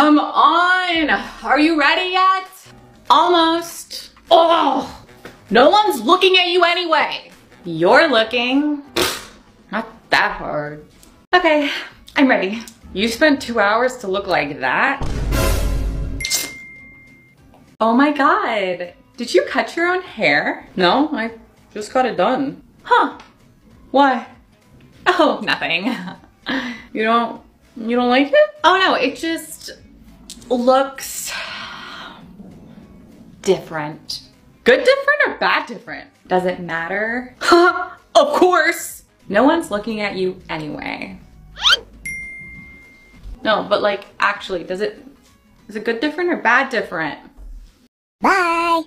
Come on! Are you ready yet? Almost. Oh! No one's looking at you anyway. You're looking. Not that hard. Okay, I'm ready. You spent two hours to look like that? Oh my god. Did you cut your own hair? No, I just got it done. Huh. Why? Oh, nothing. You don't, you don't like it? Oh no, it just looks different. Good different or bad different? Does it matter? of course. No one's looking at you anyway. No, but like actually, does it, is it good different or bad different? Bye.